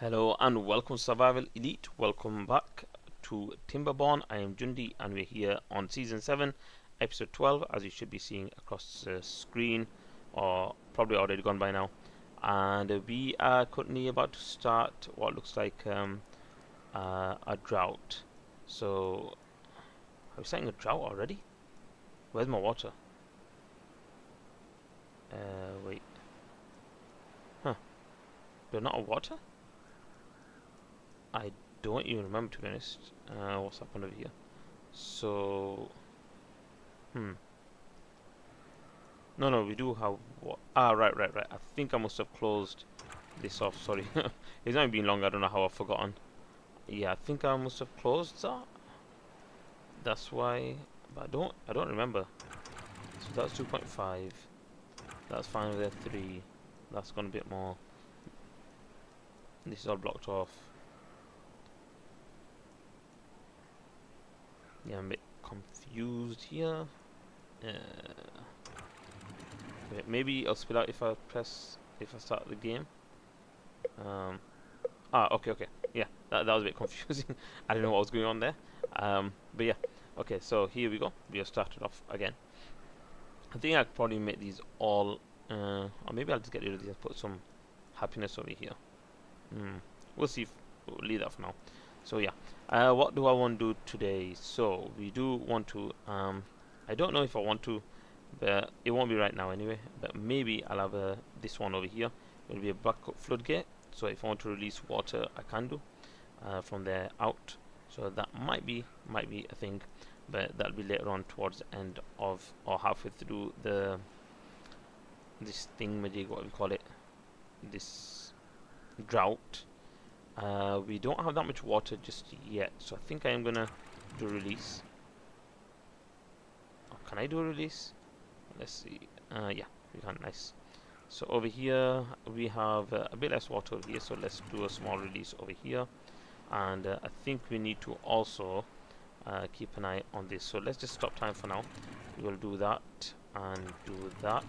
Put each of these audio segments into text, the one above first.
Hello and welcome Survival Elite. Welcome back to Timberborn. I am Jundi and we're here on Season 7, Episode 12 as you should be seeing across the screen or probably already gone by now. And we are currently about to start what looks like um, uh, a drought. So, are we starting a drought already? Where's my water? Uh, wait. Huh. There's not a water? I don't even remember to be honest. Uh, what's happened over here so hmm. No no we do have ah right right right. I think I must have closed this off sorry. It's not been long I don't know how I've forgotten. Yeah I think I must have closed that. That's why but I don't I don't remember. So that's 2.5 that's fine with 3 that's gone a bit more. This is all blocked off Yeah, I'm a bit confused here. Uh, maybe I'll spell out if I press, if I start the game. Um, ah, okay, okay. Yeah, that, that was a bit confusing. I don't know what was going on there. Um, but yeah, okay, so here we go. We have started off again. I think I probably make these all, uh, or maybe I'll just get rid of these and put some happiness over here. Hmm. We'll see. If, we'll leave that for now so yeah uh, what do I want to do today? So we do want to um, I don't know if I want to but it won't be right now anyway but maybe I'll have a, this one over here. It will be a backup floodgate. So if I want to release water I can do uh, from there out. So that might be might be a thing but that'll be later on towards the end of or halfway through the this thing majig what we call it? This drought uh, we don't have that much water just yet, so I think I am gonna do release. Oh, can I do a release? Let's see. Uh, yeah, we can. Nice. So over here we have uh, a bit less water over here, so let's do a small release over here. And uh, I think we need to also uh, keep an eye on this. So let's just stop time for now. We will do that and do that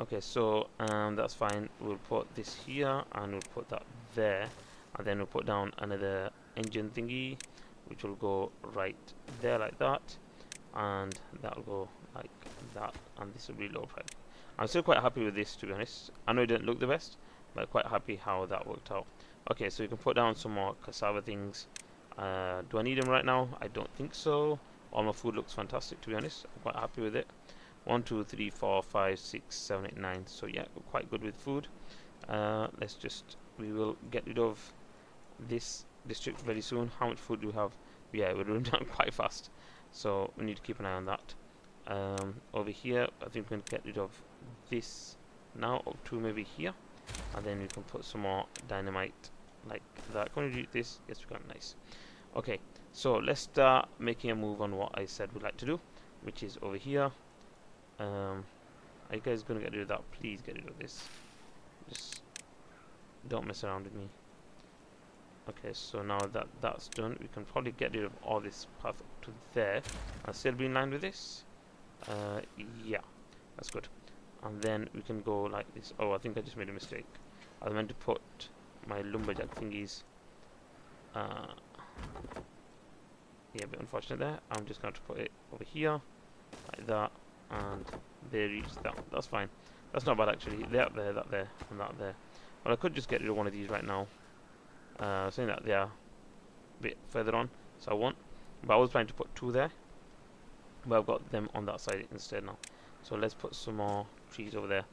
Okay, so um, that's fine. We'll put this here and we'll put that there, and then we'll put down another engine thingy, which will go right there like that, and that'll go like that, and this will be low. I'm still quite happy with this, to be honest. I know it didn't look the best, but quite happy how that worked out. Okay, so you can put down some more cassava things. Uh, do I need them right now? I don't think so. All my food looks fantastic, to be honest. I'm quite happy with it. One, two, three, four, five, six, seven, eight, nine. So yeah, we're quite good with food. Uh, let's just, we will get rid of this district very soon. How much food do we have? Yeah, we're running down quite fast. So we need to keep an eye on that. Um, over here, I think we can get rid of this now up to maybe here. And then we can put some more dynamite like that. Can we do this? Yes, we can. Nice. Okay, so let's start making a move on what I said we'd like to do, which is over here. Um, are you guys to get rid of that? Please get rid of this. Just don't mess around with me. Okay, so now that that's done, we can probably get rid of all this path up to there and still be in line with this. Uh, yeah, that's good. And then we can go like this. Oh, I think I just made a mistake. I meant to put my lumberjack thingies. Uh, yeah, a bit unfortunate there. I'm just going to put it over here, like that, and they reach that. That's fine. That's not bad actually. They're up there, that there, and that there. Well, I could just get rid of one of these right now. Uh, saying that they are a bit further on, so I won't. But I was planning to put two there, but I've got them on that side instead now. So let's put some more trees over there.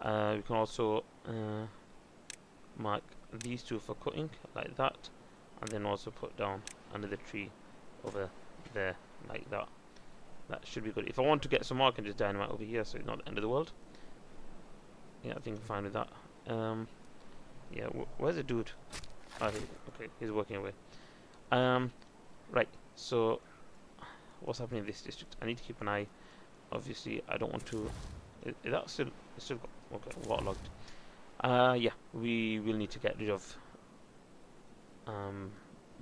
Uh, we can also uh, mark these two for cutting, like that, and then also put down another tree over there, like that. That should be good. If I want to get some more, I can just dynamite over here, so it's not the end of the world. Yeah, I think I'm fine with that. Um, yeah, wh where's the dude? Oh, he, okay, he's working away. Um, right, so what's happening in this district? I need to keep an eye. Obviously, I don't want to. Is, is that still still okay? Waterlogged. Uh, yeah, we will need to get rid of um,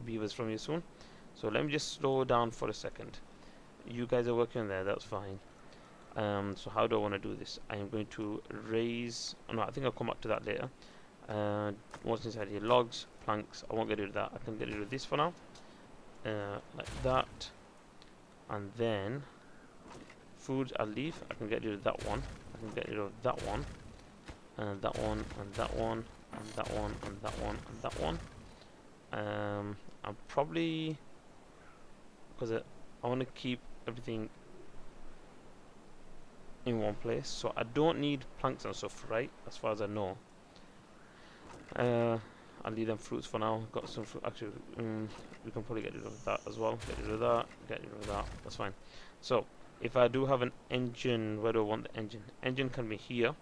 beavers from here soon. So let me just slow down for a second. You guys are working there, that's fine. Um, so how do I want to do this? I am going to raise. Oh no, I think I'll come back to that later. Uh, what's inside here? Logs, planks. I won't get rid of that. I can get rid of this for now. Uh, like that. And then food I'll leave. I can get rid of that one. I can get rid of that one. And that one, and that one, and that one, and that one, and that one. Um, I'm probably because I, I want to keep everything in one place. So I don't need planks and stuff right as far as I know. Uh, I'll leave them fruits for now. Got some fruit actually um, we can probably get rid of that as well. Get rid of that get rid of that. That's fine. So if I do have an engine where do I want the engine? Engine can be here.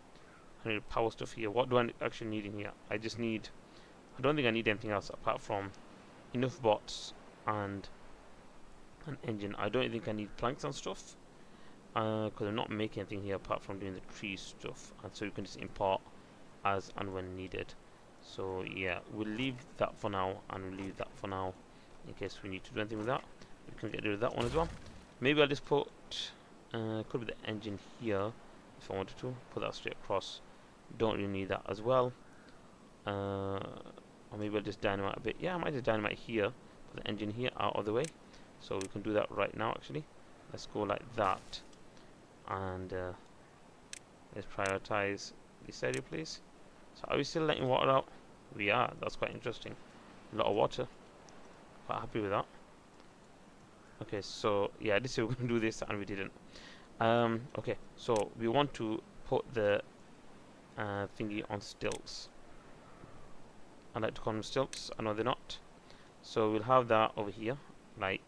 I need power stuff here. What do I actually need in here? I just need I don't think I need anything else apart from enough bots and an engine. I don't think I need planks and stuff because uh, I'm not making anything here apart from doing the tree stuff and so you can just import as and when needed. So yeah we'll leave that for now and we'll leave that for now in case we need to do anything with that. We can get rid of that one as well. Maybe I'll just put uh, could be the engine here if I wanted to. Put that straight across. Don't really need that as well. Uh, or maybe I'll just dynamite a bit. Yeah I might just dynamite here. Put the engine here out of the way so we can do that right now actually. Let's go like that. And uh, let's prioritize this area please. So are we still letting water out? We are. That's quite interesting. A lot of water. Quite happy with that. Okay so yeah this is we're to do this and we didn't. Um, okay. So we want to put the uh, thingy on stilts. I like to call them stilts. I know they're not. So we'll have that over here like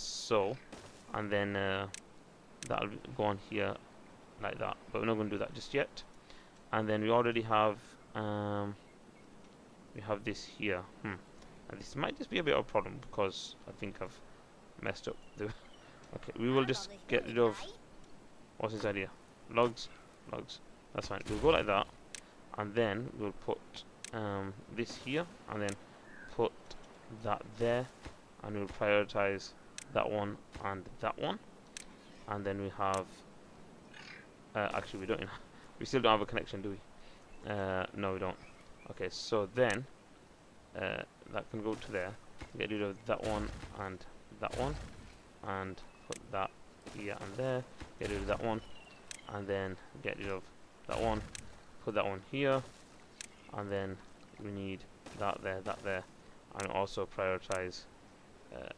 so and then uh, that'll go on here like that but we're not going to do that just yet. And then we already have um, we have this here. Hmm. and this might just be a bit of a problem because I think I've messed up the okay we will just get rid of what's inside idea logs logs. That's fine. We'll go like that. And then we'll put um, this here and then put that there and we'll prioritize that one and that one and then we have uh, actually we don't We still don't have a connection, do we? Uh, no, we don't. Okay, so then uh, that can go to there. Get rid of that one and that one, and put that here and there. Get rid of that one, and then get rid of that one. Put that one here, and then we need that there, that there, and also prioritize uh,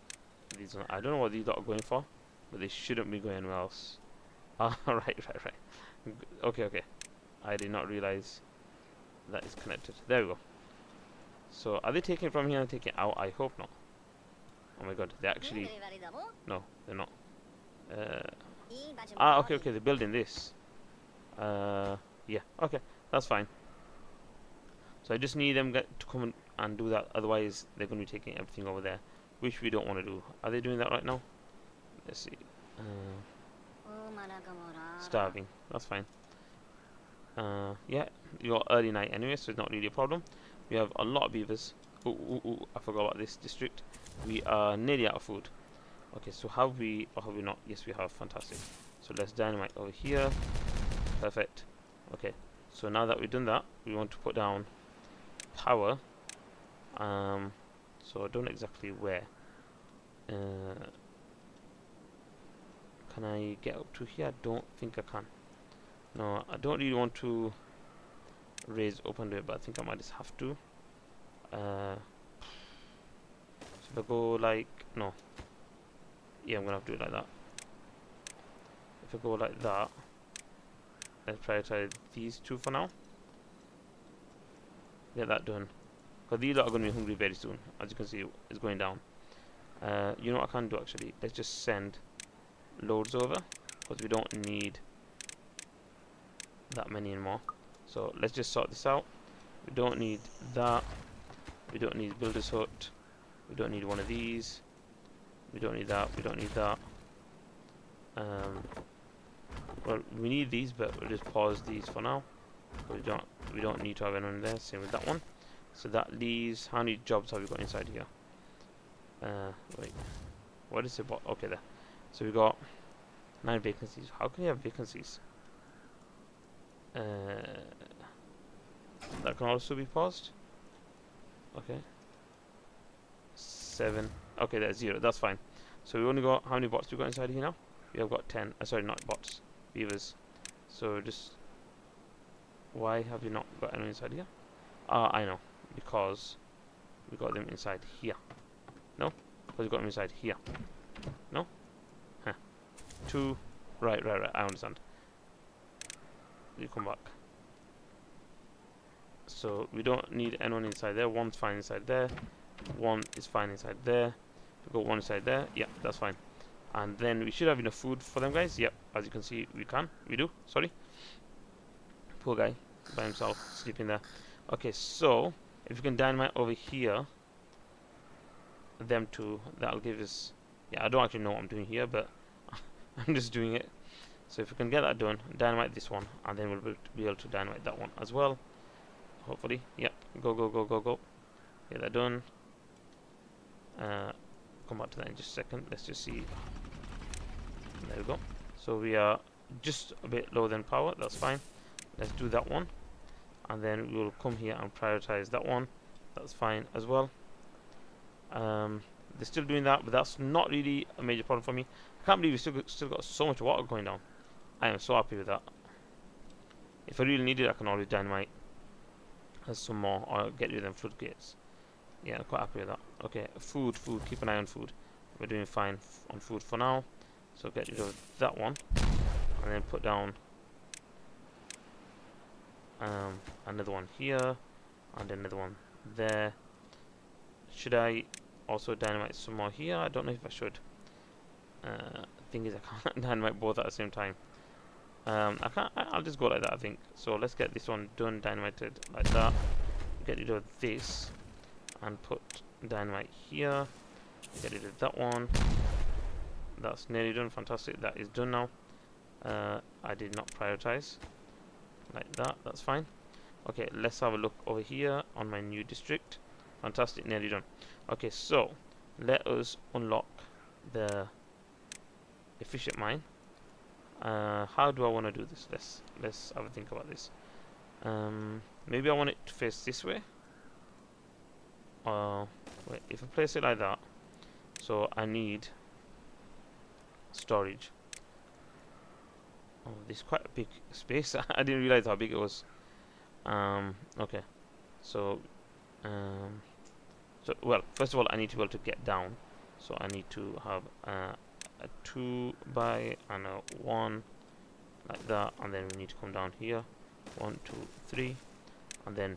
these. One. I don't know what these are going for, but they shouldn't be going anywhere else. Ah, right, right, right. Okay, okay. I did not realize that is connected. There we go. So, are they taking it from here and taking out? I hope not. Oh my god, they actually... No, they're not. Uh, ah, okay, okay, they're building this. Uh, yeah, okay, that's fine. So I just need them to come and do that, otherwise they're going to be taking everything over there, which we don't want to do. Are they doing that right now? Let's see. Uh, starving, that's fine. Uh, yeah, you're early night anyway, so it's not really a problem. We have a lot of beavers. Ooh, ooh, ooh, I forgot about this district. We are nearly out of food. Okay, so have we, or have we not? Yes, we have. Fantastic. So let's dynamite over here. Perfect. Okay, so now that we've done that, we want to put down power. Um, so I don't exactly where. Uh, can I get up to here? I don't think I can. No, I don't really want to raise open it, but I think I might just have to. Uh, so if I go like, no. Yeah, I'm to have to do it like that. If I go like that, let's prioritize these two for now. Get that done. Because these are going to be hungry very soon. As you can see, it's going down. Uh, you know what I can do actually? Let's just send loads over. Because we don't need that many anymore. So let's just sort this out. We don't need that. We don't need builder's hut. We don't need one of these. We don't need that. We don't need that. Um, well, we need these, but we'll just pause these for now. We don't. We don't need to have anyone there. Same with that one. So that leaves. How many jobs have we got inside here? Uh, wait. What is it? Okay, there. So we got nine vacancies. How can you have vacancies? Uh, that can also be paused. Okay. Seven. Okay, that's zero. That's fine. So we only got how many bots we got inside here now? We have got ten. Uh, sorry, not bots. Beavers. So just why have you not got any inside here? Ah, uh, I know. Because we got them inside here. No? Because we got them inside here. No? Huh. Two. Right, right, right. I understand you come back so we don't need anyone inside there one's fine inside there one is fine inside there We've got one inside there yeah that's fine and then we should have enough food for them guys yep as you can see we can we do sorry poor guy by himself sleeping there okay so if we can dynamite over here them two that'll give us yeah I don't actually know what I'm doing here but I'm just doing it so if we can get that done, dynamite this one, and then we'll be able to dynamite that one as well. Hopefully, yep. Go, go, go, go, go. Get that done. Uh, come back to that in just a second. Let's just see. There we go. So we are just a bit lower than power. That's fine. Let's do that one, and then we'll come here and prioritize that one. That's fine as well. Um, they're still doing that, but that's not really a major problem for me. I can't believe we still got, still got so much water going down. I am so happy with that. If I really need it, I can always dynamite as some more or get rid of them floodgates. Yeah, I'm quite happy with that. Okay, food, food, keep an eye on food. We're doing fine on food for now. So get rid of that one. And then put down um, another one here. And another one there. Should I also dynamite some more here? I don't know if I should. Uh, thing is, I can't dynamite both at the same time. Um, I can't. I'll just go like that. I think. So let's get this one done, dynamited like that. Get rid of this, and put dynamite here. Get rid of that one. That's nearly done. Fantastic. That is done now. Uh, I did not prioritize like that. That's fine. Okay, let's have a look over here on my new district. Fantastic. Nearly done. Okay, so let us unlock the efficient mine uh, how do I want to do this let's let's have a think about this um, maybe I want it to face this way uh, wait, if I place it like that so I need storage oh this is quite a big space. I didn't realize how big it was. Um, okay. So um, so well first of all I need to be able to get down. So I need to have uh, a 2 by and a 1 like that. And then we need to come down here. One two three. And then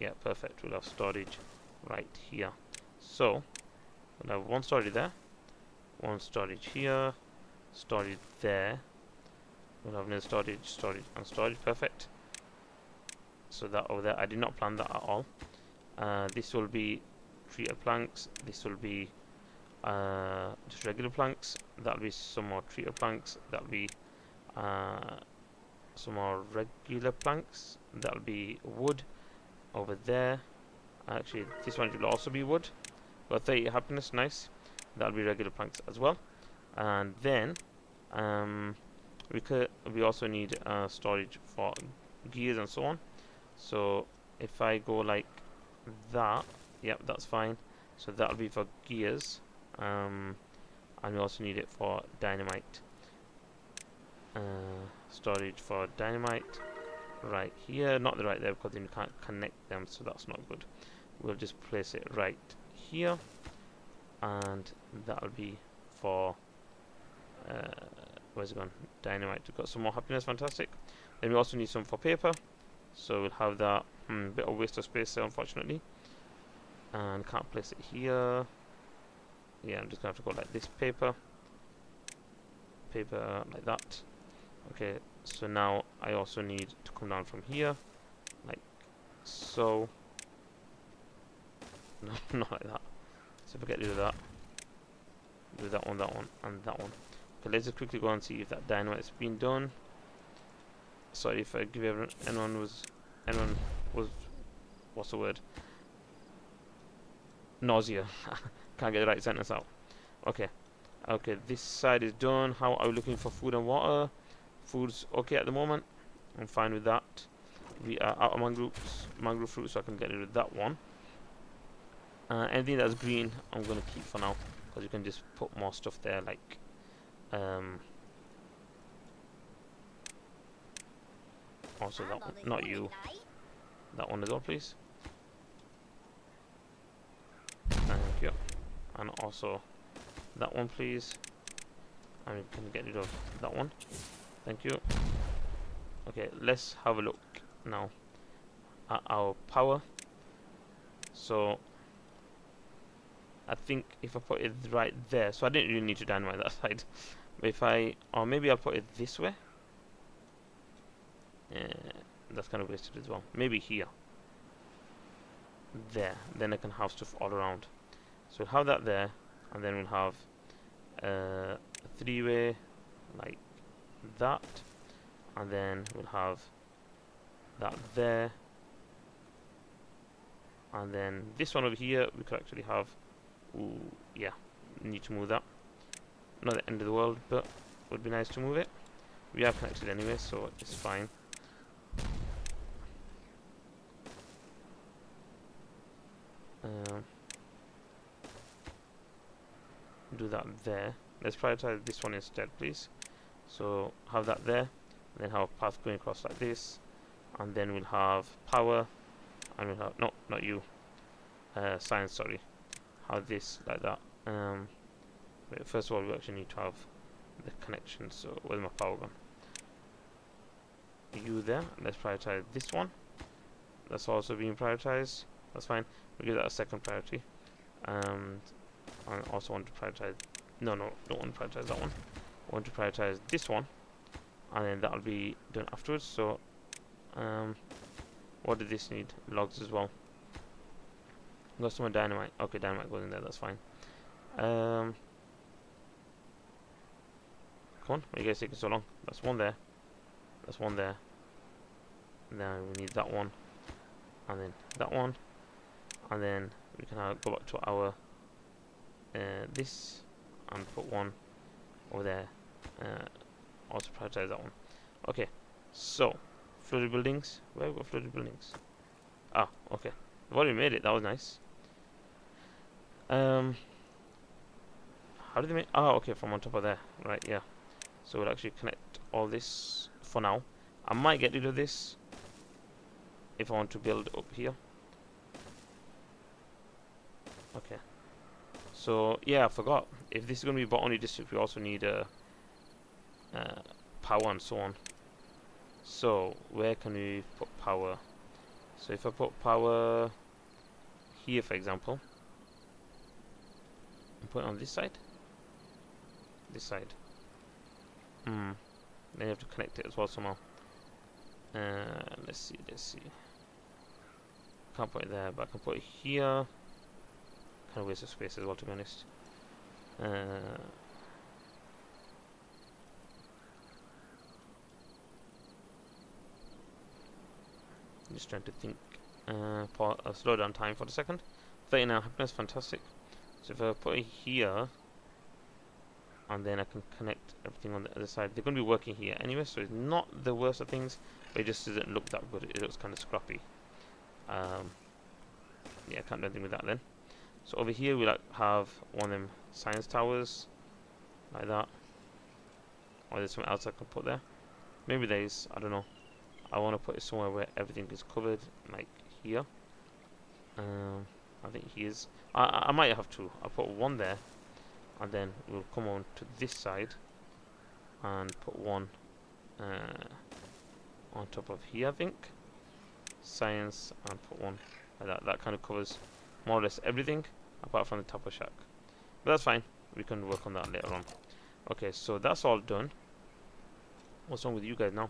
yeah perfect. We'll have storage right here. So we'll have one storage there one storage here storage there we'll have another storage storage and storage. Perfect. So that over there I did not plan that at all. Uh, this will be treated planks. This will be uh, just regular planks. That'll be some more treated planks. That'll be uh, some more regular planks. That'll be wood over there. Actually this one will also be wood. Got 30 happiness. Nice. That'll be regular planks as well. And then um, we could we also need uh, storage for gears and so on. So if I go like that yep that's fine. So that'll be for gears um, and we also need it for dynamite. Uh, storage for dynamite right here not the right there because then you can't connect them so that's not good. We'll just place it right here and that'll be for uh, where's it gone? Dynamite. We've got some more happiness fantastic. Then we also need some for paper. So we'll have that hmm, bit of waste of space there unfortunately. And can't place it here. Yeah I'm just gonna have to go like this paper. Paper like that. Okay so now I also need to come down from here like so. No not like that. So if I get rid of that. Do that one that one and that one okay let's just quickly go and see if that dynamite's been done. Sorry if I give everyone anyone was anyone was what's the word? Nausea. Can't get the right sentence out. Okay. Okay this side is done. How are we looking for food and water? Food's okay at the moment. I'm fine with that. We are out of mangroves mangrove fruit so I can get rid of that one. Uh, anything that's green I'm gonna keep for now because you can just put more stuff there like um, also that one not you. That one as well please. Thank you and also that one please. We can get rid of that one? Thank you. Okay, let's have a look now at our power. So, I think if I put it right there, so I didn't really need to dynamite that side. But if I, or maybe I'll put it this way. Yeah, that's kind of wasted as well. Maybe here. There. Then I can have stuff all around. So we'll have that there, and then we'll have uh, a three-way, like that and then we'll have that there and then this one over here we could actually have ooh, yeah need to move that. Not the end of the world but would be nice to move it. We are connected anyway so it's fine. Um, do that there. Let's prioritize this one instead please. So have that there then have a path going across like this and then we'll have power and we'll have no not you. Uh, science sorry have this like that. Um, first of all we actually need to have the connection so where's my power gone? You there? Let's prioritize this one. That's also being prioritized. That's fine. We'll give that a second priority. And I also want to prioritize no no don't want to prioritize that one. Want to prioritize this one and then that'll be done afterwards. So um, what did this need? Logs as well got some dynamite okay dynamite goes in there that's fine um, come on why are you guys taking so long that's one there that's one there now we need that one and then that one and then we can go back to our uh, this and put one over there uh, also prioritize that one. Okay, so flooded buildings. Where have we got flooded buildings? Ah, okay. I've already made it. That was nice. Um, how did they make? Oh, okay, from on top of there. Right, yeah. So we'll actually connect all this for now. I might get rid of this if I want to build up here. Okay. So yeah, I forgot. If this is going to be bot only district, we also need a uh, uh, power and so on. So where can we put power? So if I put power here, for example, put on this side, this side. Hmm. Then you have to connect it as well somehow. Uh, let's see, let's see. Can't put it there, but I can put it here. Kind of waste of space as well, to be honest. Uh, just trying to think. Uh, uh, slow down time for a second. 39 happiness, fantastic. So if I put it here, and then I can connect everything on the other side. They're going to be working here anyway, so it's not the worst of things, but it just doesn't look that good. It looks kind of scrappy. Um, yeah, I can't do anything with that then. So over here we like have one of them science towers, like that. Or there's something else I can put there. Maybe there's, I don't know. I want to put it somewhere where everything is covered, like here. Um, I think he is. I, I might have to. I'll put one there, and then we'll come on to this side and put one uh, on top of here, I think. Science, and put one like that. That kind of covers more or less everything apart from the top of shack. But that's fine. We can work on that later on. Okay, so that's all done. What's wrong with you guys now?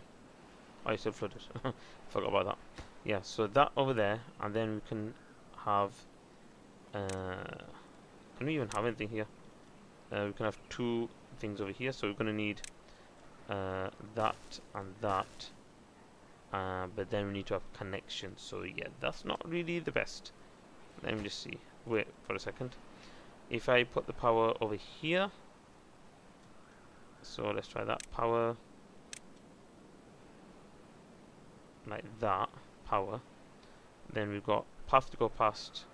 Oh, you still flooded. Forgot about that. Yeah, so that over there, and then we can have. Uh, can we even have anything here? Uh, we can have two things over here, so we're going to need uh, that and that. Uh, but then we need to have connections, so yeah, that's not really the best. Let me just see. Wait for a second. If I put the power over here, so let's try that power like that power then we've got path to go past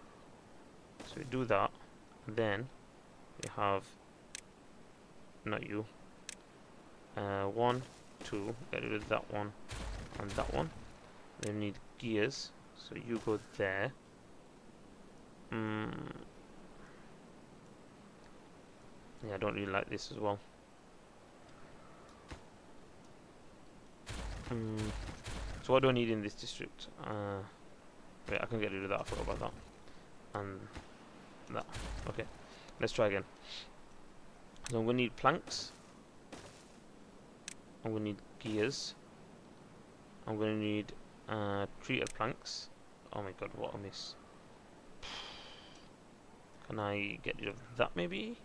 so we do that then we have not you uh, one two get rid of that one and that one then we need gears so you go there mm. yeah I don't really like this as well mm. So what do I need in this district? Uh, wait, I can get rid of that. I forgot about that. And that. Okay. Let's try again. So I'm going to need planks. I'm going to need gears. I'm going to need uh, treated planks. Oh my god, what a miss. Can I get rid of that maybe?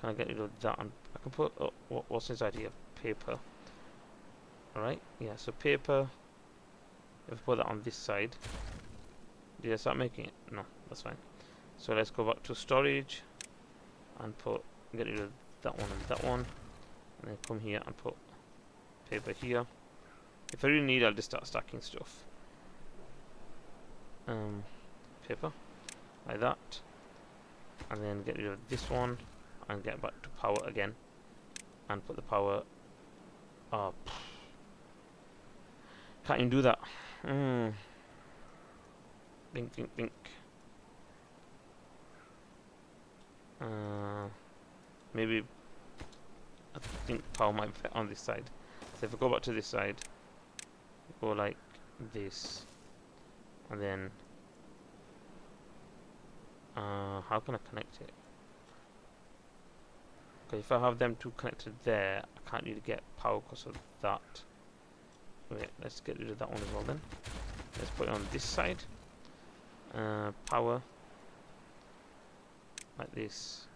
Can I get rid of that? I can put, oh, what, what's inside here? Paper. Alright, yeah, so paper, if I put that on this side, I start making it? No, that's fine. So let's go back to storage and put, get rid of that one and that one, and then come here and put paper here. If I really need, I'll just start stacking stuff. Um, paper, like that, and then get rid of this one, and get back to power again, and put the power up. Can't even do that. Mm. Think, think, think. Uh, maybe I think power might be on this side. So if I go back to this side, go like this, and then uh, how can I connect it? Because if I have them two connected there, I can't really get power because of that. Wait, let's get rid of that one as well then. Let's put it on this side. Uh, power. Like this.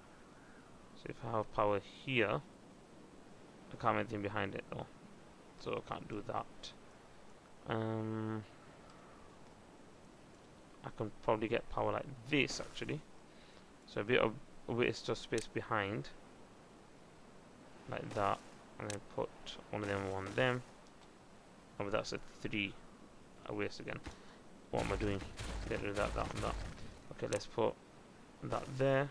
So if I have power here, I can't anything behind it though. So I can't do that. Um, I can probably get power like this actually. So a bit of waste of space behind. Like that. and then put one of them one of them. Oh, that's a three. A waste again. What am I doing? Get rid of that, that, and that. Okay, let's put that there.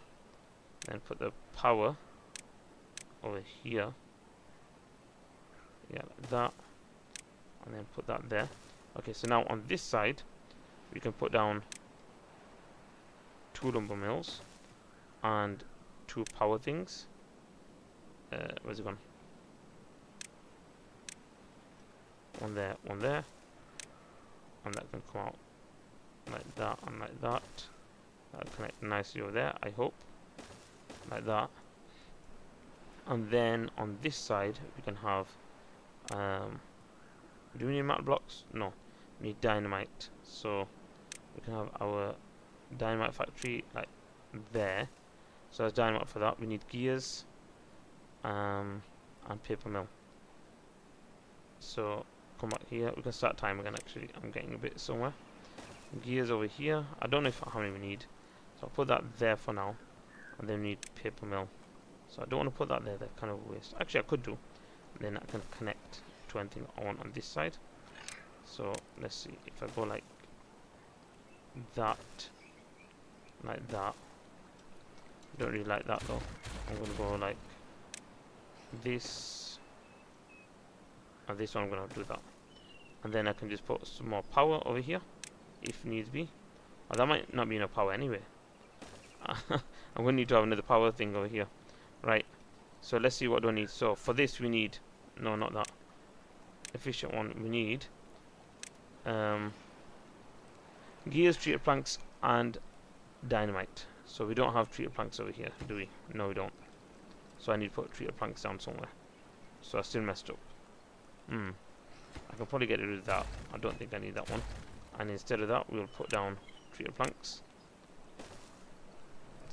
Then put the power over here. Yeah, like that. And then put that there. Okay, so now on this side, we can put down two lumber mills and two power things. Uh, where's it gone? One there, one there. And that can come out like that and like that. That'll connect nicely over there, I hope. Like that. And then on this side, we can have... Um, do we need metal blocks? No. We need dynamite. So, we can have our dynamite factory like there. So there's dynamite for that. We need gears um, and paper mill. So come back here. We can start time again actually. I'm getting a bit somewhere. Gears over here. I don't know if how many we need. So I'll put that there for now. And then we need paper mill. So I don't want to put that there, That kind of waste. Actually I could do. Then I can connect to anything I want on this side. So let's see. If I go like that like that I don't really like that though I'm gonna go like this and this one I'm gonna do that and then I can just put some more power over here if needs be oh, that might not be enough power anyway I'm gonna need to have another power thing over here right so let's see what do I need so for this we need no not that efficient one we need um, gears treated planks and dynamite. So we don't have treated planks over here, do we? No, we don't. So I need to put treated planks down somewhere. So I still messed up. Hmm. I can probably get rid of that. I don't think I need that one. And instead of that, we'll put down treated planks.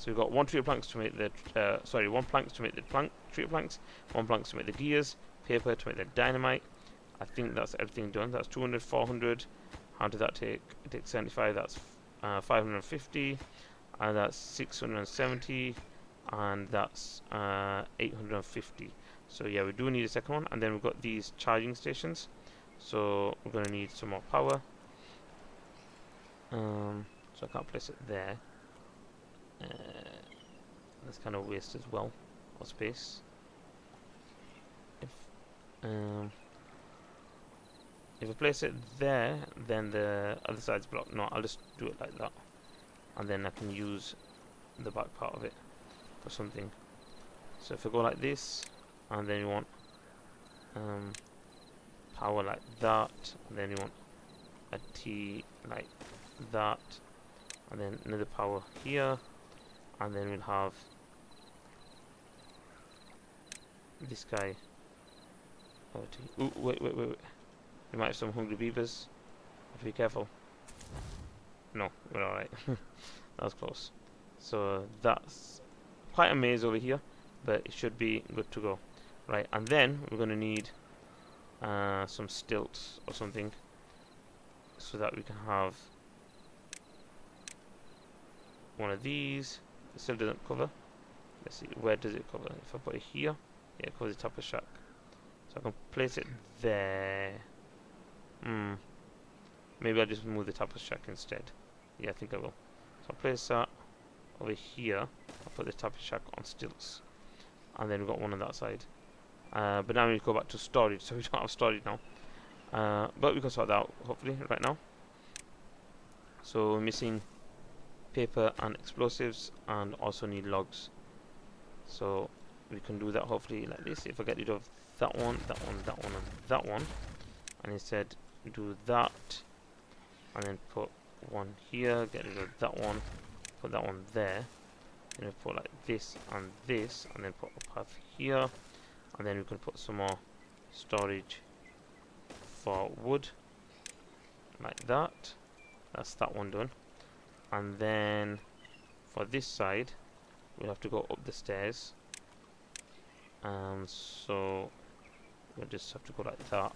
So we've got one treated planks to make the, uh, sorry, one planks to make the plank, treated planks, one planks to make the gears, paper to make the dynamite. I think that's everything done. That's 200, 400. How did that take? It takes 75. That's uh, 550 and that's 670 and that's uh, 850 so yeah we do need a second one and then we've got these charging stations so we're going to need some more power um, so I can't place it there uh, that's kind of waste as well of space if um, if I place it there, then the other side's blocked. No, I'll just do it like that. And then I can use the back part of it for something. So if I go like this, and then you want um, power like that, and then you want a T like that, and then another power here, and then we'll have this guy. Ooh, wait, wait, wait, wait. We might have some hungry beavers. Have to be careful. No, we're alright. that was close. So that's quite a maze over here, but it should be good to go. Right, and then we're going to need uh, some stilts or something so that we can have one of these. It still doesn't cover. Let's see, where does it cover? If I put it here, yeah, it covers the top of the shack. So I can place it there. Hmm. Maybe I'll just move the tapestry shack instead. Yeah, I think I will. So I'll place that over here. I'll put the tapestry shack on stilts. And then we've got one on that side. Uh, but now we need to go back to storage, so we don't have storage now. Uh, but we can sort that out, hopefully, right now. So missing paper and explosives, and also need logs. So we can do that hopefully like this. If I get rid of that one, that one, that one, and that one, and instead do that and then put one here, get rid of that one, put that one there, and then put like this and this, and then put a path here, and then we can put some more storage for wood, like that. That's that one done. And then for this side, we'll have to go up the stairs. Um, so we'll just have to go like that.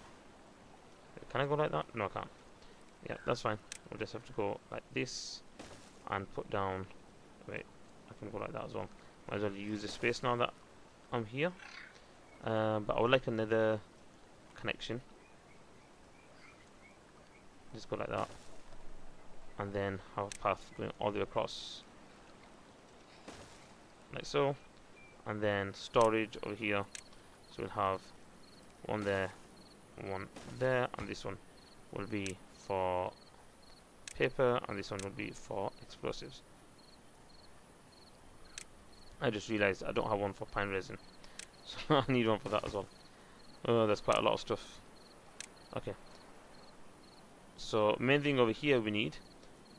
Can I go like that? No, I can't. Yeah, that's fine. We'll just have to go like this and put down... Wait, I can go like that as well. Might as well use the space now that I'm here. Uh, but I would like another connection. Just go like that. And then have a path going all the way across. Like so. And then storage over here. So we'll have one there, one there, and this one will be for paper, and this one will be for explosives. I just realized I don't have one for pine resin. So I need one for that as well. Oh, there's quite a lot of stuff. Okay. So main thing over here we need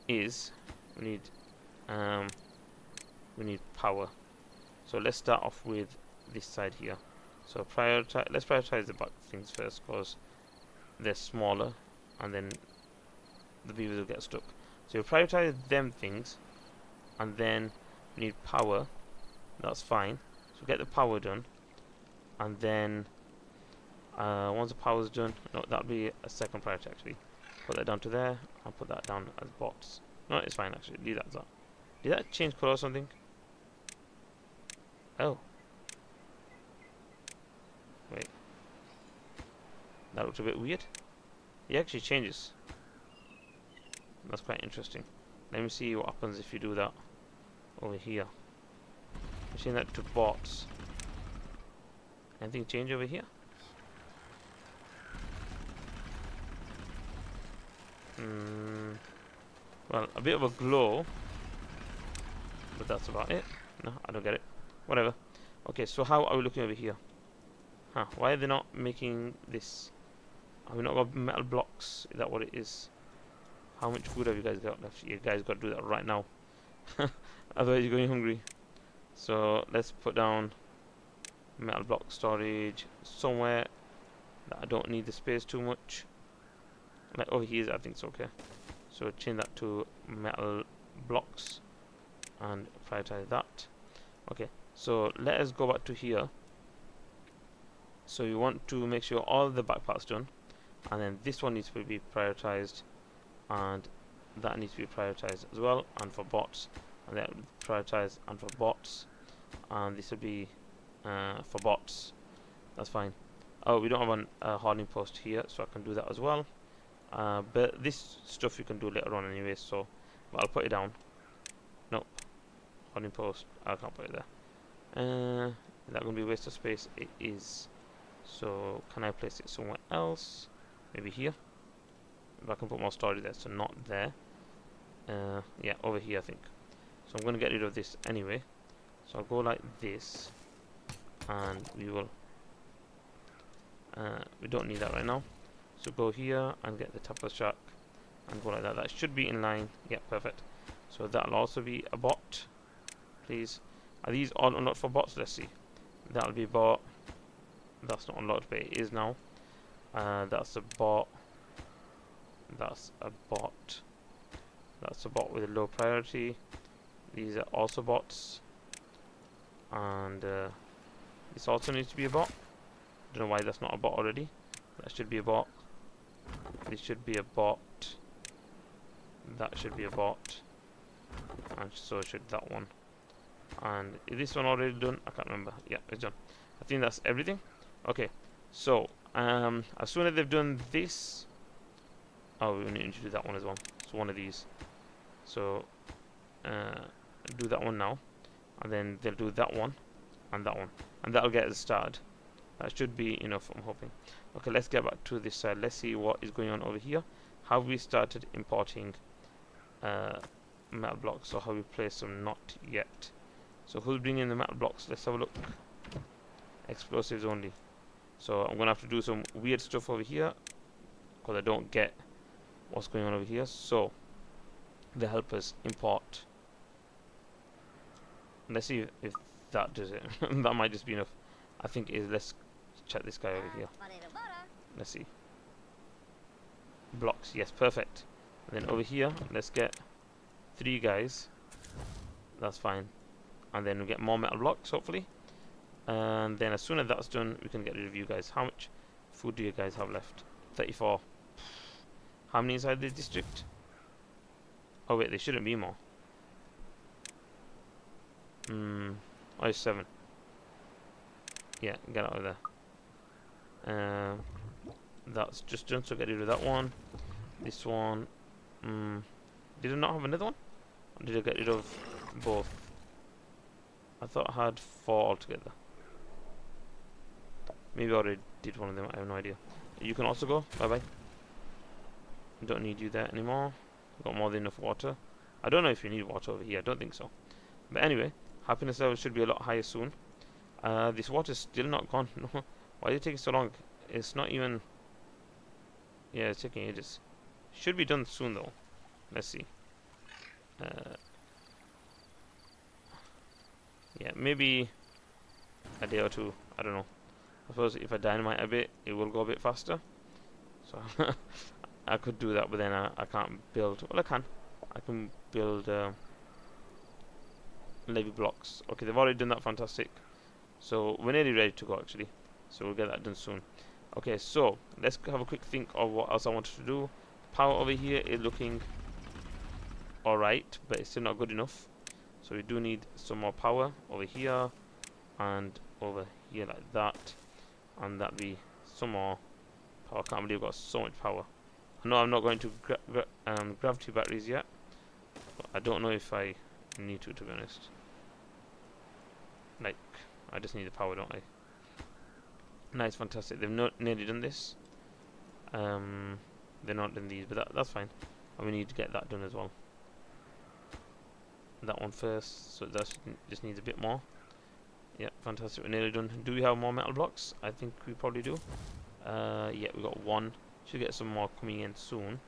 is we need um, we need power. So let's start off with this side here. So prioritize. Let's prioritize the back things first because they're smaller, and then the beavers will get stuck. So you prioritize them things, and then we need power. That's fine. So get the power done, and then uh, once the power is done, no, that'll be a second priority actually. Put that down to there. I'll put that down as bots. No, it's fine actually. Leave that as that. Did that change color or something? Oh. Wait. That looks a bit weird. It actually changes. That's quite interesting. Let me see what happens if you do that over here. Seeing that to bots. Anything change over here? Mm, well, a bit of a glow, but that's about it. No, I don't get it. Whatever. Okay, so how are we looking over here? Huh, why are they not making this? Have we not got metal blocks? Is that what it is? How much food have you guys got left? You guys got to do that right now. Otherwise you're going hungry. So let's put down metal block storage somewhere that I don't need the space too much. Over here, I think it's okay. So change that to metal blocks and prioritize that. Okay, so let us go back to here. So you want to make sure all the back parts done, and then this one needs to be prioritized, and that needs to be prioritized as well, and for bots, and that prioritize and for bots, and this will be uh, for bots. That's fine. Oh, we don't have a uh, hardening post here, so I can do that as well. Uh, but this stuff you can do later on anyway, so but I'll put it down. Nope. Hardening post. I can't put it there. Uh, is that going to be a waste of space? It is. So can I place it somewhere else? Maybe here. If I can put more storage there, so not there. Uh, yeah, over here I think. So I'm going to get rid of this anyway. So I'll go like this, and we will. Uh, we don't need that right now. So go here and get the the shack and go like that. That should be in line. Yeah, perfect. So that'll also be a bot, please. Are these all not for bots? Let's see. That'll be a bot. That's not unlocked, but it is now. Uh, that's a bot. That's a bot. That's a bot with a low priority. These are also bots. And uh, this also needs to be a bot. Don't know why that's not a bot already. That should be a bot. This should be a bot. That should be a bot. And so should that one. And is this one already done? I can't remember. Yeah, it's done. I think that's everything. Okay, so um, as soon as they've done this, oh, we need to do that one as well. So one of these. So uh, do that one now, and then they'll do that one and that one, and that'll get us started. That should be enough. I'm hoping. Okay, let's get back to this side. Let's see what is going on over here. Have we started importing uh, metal blocks, or have we placed them? Not yet. So who's bringing the metal blocks? Let's have a look. Explosives only. So I'm gonna have to do some weird stuff over here because I don't get what's going on over here. So the helpers import. Let's see if that does it. that might just be enough. I think is let's check this guy over here. Let's see. Blocks, yes, perfect. And then over here, let's get three guys. That's fine. And then we get more metal blocks, hopefully. And then as soon as that's done, we can get rid of you guys. How much food do you guys have left? 34. How many inside the district? Oh wait, there shouldn't be more. Hmm. Oh, seven. Yeah, get out of there. Uh, that's just done, so get rid of that one. This one, mm, did I not have another one? Or did I get rid of both? I thought I had four altogether. Maybe I already did one of them, I have no idea. You can also go, bye bye. Don't need you there anymore. Got more than enough water. I don't know if you need water over here, I don't think so. But anyway, happiness level should be a lot higher soon. Uh, this water is still not gone. Why is it taking so long? It's not even... Yeah, it's taking ages. Should be done soon though. Let's see. Uh, yeah, maybe a day or two. I don't know. I suppose if I dynamite a bit, it will go a bit faster. So I could do that, but then I, I can't build. Well, I can. I can build uh, levee blocks. Okay, they've already done that. Fantastic. So we're nearly ready to go, actually. So we'll get that done soon. Okay, so let's have a quick think of what else I wanted to do. Power over here is looking alright, but it's still not good enough. So we do need some more power over here and over here like that. And that be some more power. I can't believe I've got so much power. I know I'm not going to gra gra um, gravity batteries yet. But I don't know if I need to, to be honest. Like, I just need the power, don't I? Nice, fantastic. They've not nearly done this. Um, they're not done these, but that, that's fine. And we need to get that done as well. That one first, so that just needs a bit more. Yeah, fantastic. We're nearly done. Do we have more metal blocks? I think we probably do. Uh, yeah, we got one. Should get some more coming in soon.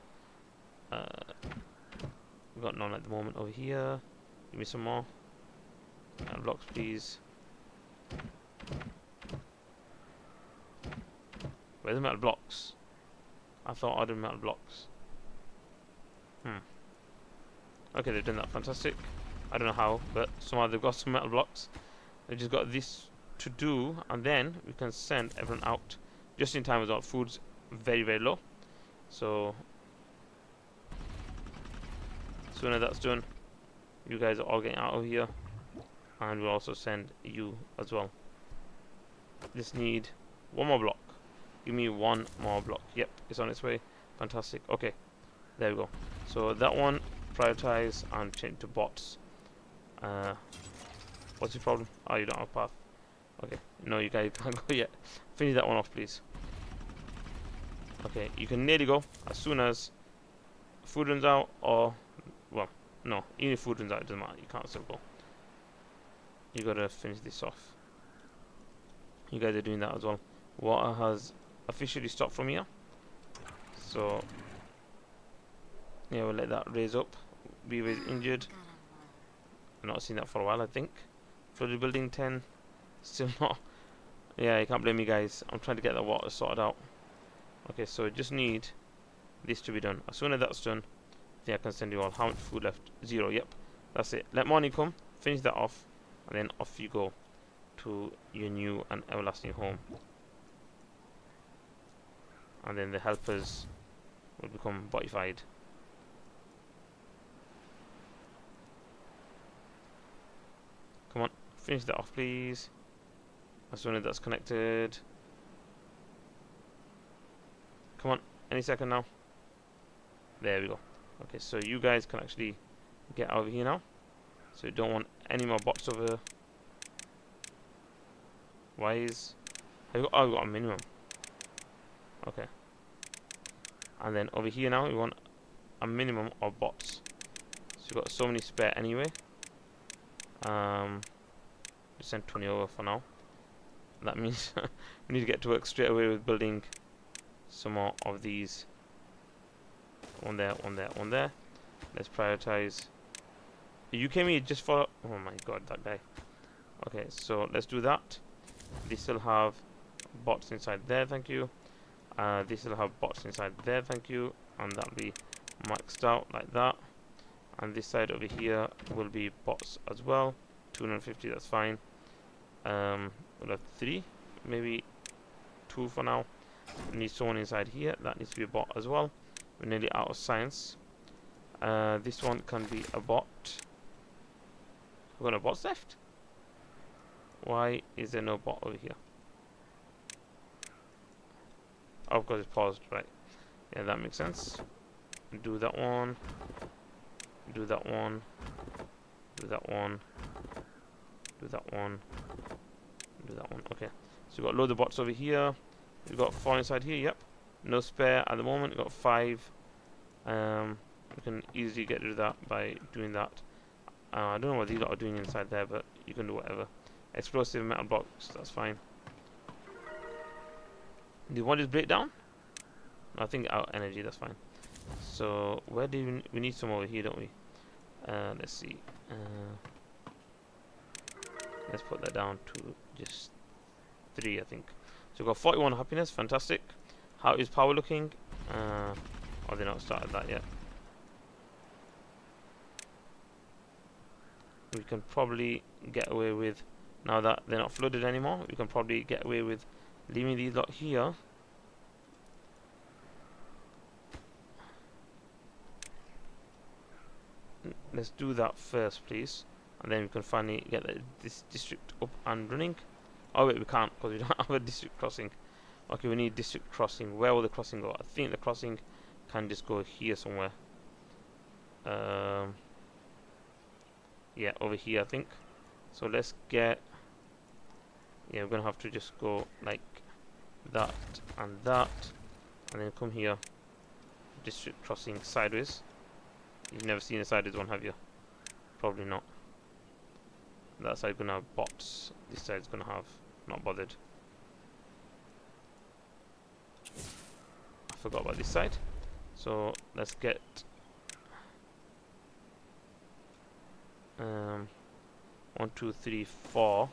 Uh, we got none at the moment over here. Give me some more. Metal blocks, please. Where's the metal blocks? I thought I did metal blocks. Hmm. Okay, they've done that. Fantastic. I don't know how, but somehow they've got some metal blocks. They've just got this to do, and then we can send everyone out just in time as well. Food's very, very low. So, sooner that's done, you guys are all getting out of here. And we'll also send you as well. Just need one more block. Give me one more block. Yep, it's on its way. Fantastic. Okay, there we go. So that one, prioritize and change to bots. Uh, what's your problem? Oh, you don't have a path. Okay, no, you guys can't go yet. Finish that one off, please. Okay, you can nearly go as soon as food runs out, or well, no, even if food runs out, it doesn't matter. You can't still go. You gotta finish this off. You guys are doing that as well. Water has officially stopped from here. So, yeah, we'll let that raise up. Beaver is injured. I've not seen that for a while, I think. Flooded building 10. Still not. Yeah, you can't blame me, guys. I'm trying to get the water sorted out. Okay, so I just need this to be done. As soon as that's done, I think I can send you all. How much food left? Zero. Yep, that's it. Let morning come. Finish that off, and then off you go to your new and everlasting home and then the helpers will become botified. Come on, finish that off please. As soon as that's connected. Come on, any second now. There we go. Okay, so you guys can actually get over here now. So you don't want any more bots over Why is... I've got, oh, I've got a minimum. Okay and then over here now we want a minimum of bots. So we've got so many spare anyway. Um just send 20 over for now. That means we need to get to work straight away with building some more of these. One there one there one there. Let's prioritize. You came here just for oh my god that guy. Okay so let's do that. They still have bots inside there thank you uh, this will have bots inside there, thank you, and that'll be maxed out like that. And this side over here will be bots as well. 250, that's fine. Um, we'll have three, maybe two for now. We need someone inside here, that needs to be a bot as well. We're nearly out of science. Uh, this one can be a bot. We've got no bots left? Why is there no bot over here? Oh, because it's paused, right. Yeah, that makes sense. Do that one. Do that one. Do that one. Do that one. Do that one. Okay. So we've got loads of bots over here. We've got four inside here, yep. No spare at the moment, we've got five. Um, we can easily get rid of that by doing that. Uh, I don't know what these lot are doing inside there, but you can do whatever. Explosive metal blocks, that's fine. Do you want this breakdown? I think our energy, that's fine. So, where do we, we need some over here, don't we? Uh, let's see. Uh, let's put that down to just three, I think. So we've got 41 happiness, fantastic. How is power looking? Uh, oh, they not started that yet. We can probably get away with, now that they're not flooded anymore, we can probably get away with leaving these lot here. Let's do that first, please. And then we can finally get this district up and running. Oh wait, we can't because we don't have a district crossing. Okay, we need district crossing. Where will the crossing go? I think the crossing can just go here somewhere. Um, yeah, over here I think. So let's get... Yeah, we're to have to just go like that and that. And then come here. District crossing sideways. You've never seen a sideways one, have you? Probably not. That side's to have bots. This side's to have not bothered. I forgot about this side. So let's get um, one, two, three, four.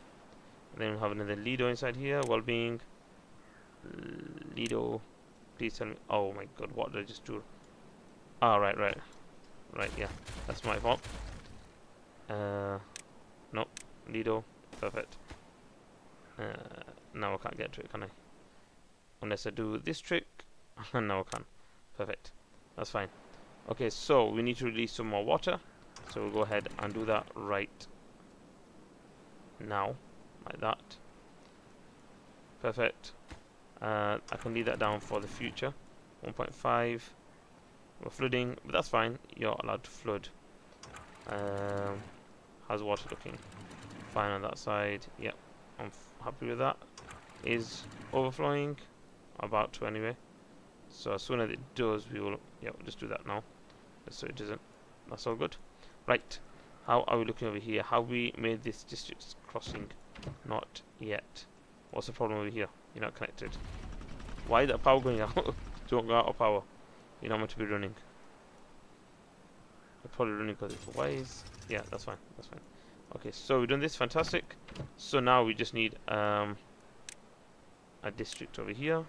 And then we have another Lido inside here. Well-being. Lido. Please tell me. Oh my god, what did I just do? Ah, right, right. Right, yeah. That's my fault. Uh, nope. Lido. Perfect. Uh, now I can't get to it, can I? Unless I do this trick. And now I can. Perfect. That's fine. Okay, so we need to release some more water. So we'll go ahead and do that right now. Like that. Perfect. Uh, I can leave that down for the future. 1.5. We're flooding, but that's fine. You're allowed to flood. Um, how's water looking? Fine on that side. Yep, I'm happy with that. Is overflowing? About to anyway. So as soon as it does, we will, yeah, just do that now. Just so it doesn't. That's all good. Right. How are we looking over here? How we made this district crossing? Not yet. What's the problem over here? You're not connected. Why is that power going out? Don't go out of power. You're not meant to be running. You're probably running because it's why is yeah, that's fine. That's fine. Okay, so we've done this, fantastic. So now we just need um, a district over here.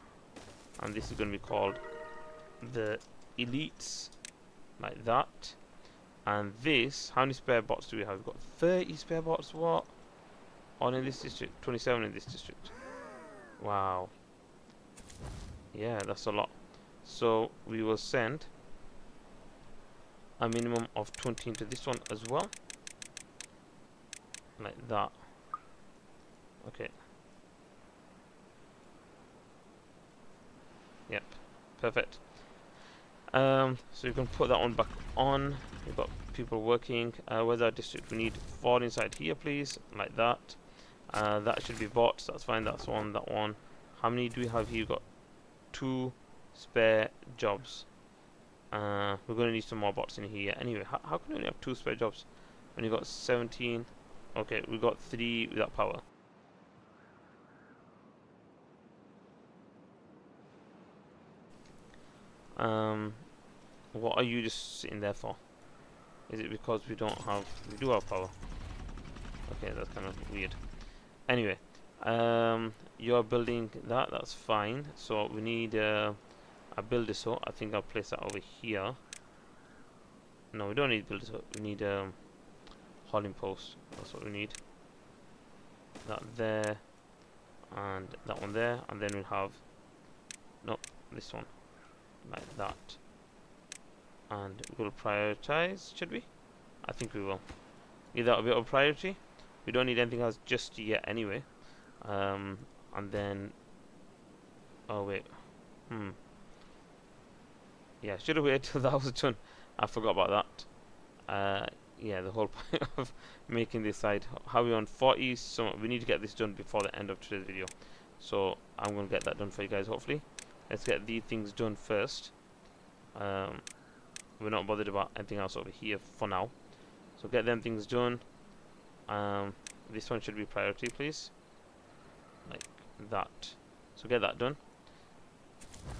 And this is going to be called the elites, like that. And this, how many spare bots do we have? We've got 30 spare bots, what? On in this district, 27 in this district. Wow. Yeah, that's a lot. So we will send a minimum of 20 into this one as well. Like that. Okay. Yep. Perfect. Um, so you can put that one back on. We've got people working. Uh, our district we need four inside here please. Like that uh, that should be bots that's fine that's one that one how many do we have here we've got two spare jobs uh, we're going to need some more bots in here anyway how, how can we only have two spare jobs when you've got 17 Okay, we got three without power. Um, what are you just sitting there for? Is it because we don't have, we do have power? Okay, that's kind of weird. Anyway, um, you're building that, that's fine. So we need uh, a builder so I think I'll place that over here. No, we don't need builder so we need um, hauling post. That's what we need. That there, and that one there, and then we'll have, no, this one, like that. And we'll prioritize, should we? I think we will. Give that a bit of priority. We don't need anything else just yet anyway. Um, and then, oh wait, Hmm. Yeah, should have waited till that was done. I forgot about that. Uh, yeah, the whole point of making this side. How we on 40, so we need to get this done before the end of today's video. So I'm going to get that done for you guys, hopefully. Let's get these things done first. Um, we're not bothered about anything else over here for now. So get them things done. Um, this one should be priority, please. Like that. So get that done.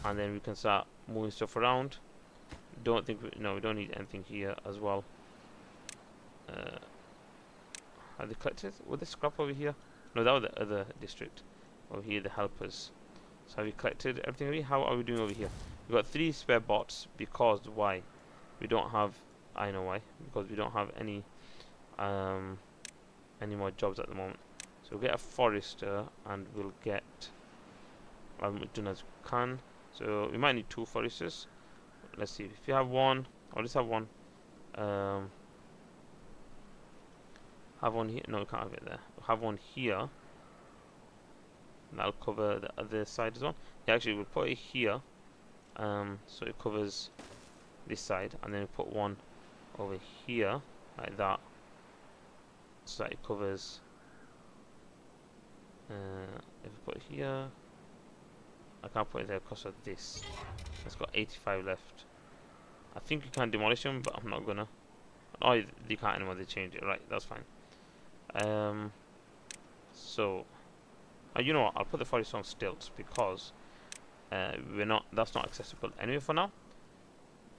And then we can start moving stuff around. Don't think, we, no, we don't need anything here as well. Uh, are they collected? Were they scrap over here? No, that was the other district. Over here, the helpers. So have we collected everything? How are we doing over here? We've got three spare bots because why? We don't have, I know why, because we don't have any um, any more jobs at the moment. So we'll get a forester and we'll get um, done as we can. So we might need two foresters. Let's see, if you have one, or let's have one. Um, have one here, no we can't have it there. We'll have one here. And that'll cover the other side as well. Yeah, actually we'll put it here. Um, so it covers this side and then we put one over here like that so that it covers uh, if I put it here. I can't put it there because of this. It's got 85 left. I think you can demolish them but I'm not gonna. Oh you can't anymore they changed it. Right that's fine. Um, so uh, you know what? I'll put the forest on stilts because uh, we're not that's not accessible anyway for now.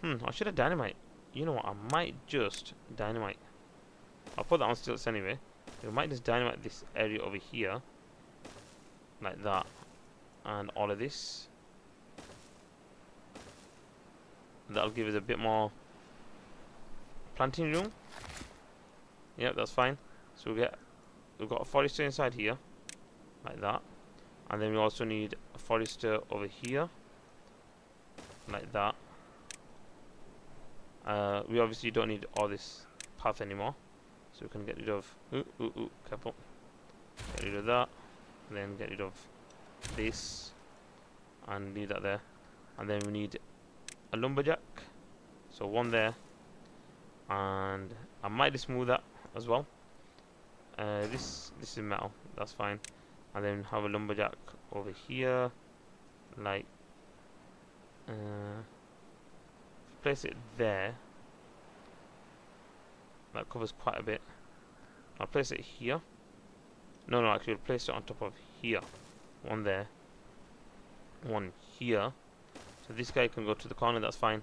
Hmm I should have dynamite. You know what? I might just dynamite I'll put that on stilts anyway. We might just dynamite this area over here. Like that. And all of this. That'll give us a bit more planting room. Yep that's fine. So we get we've got a forester inside here. Like that. And then we also need a forester over here. Like that. Uh, we obviously don't need all this path anymore so we can get rid of ooh, ooh, ooh, careful. Get rid of that then get rid of this and leave that there. And then we need a lumberjack. So one there and I might just that as well. Uh, this this is metal that's fine. And then have a lumberjack over here like uh, place it there that covers quite a bit. I'll place it here. No no actually I'll place it on top of here. One there. One here. So this guy can go to the corner that's fine.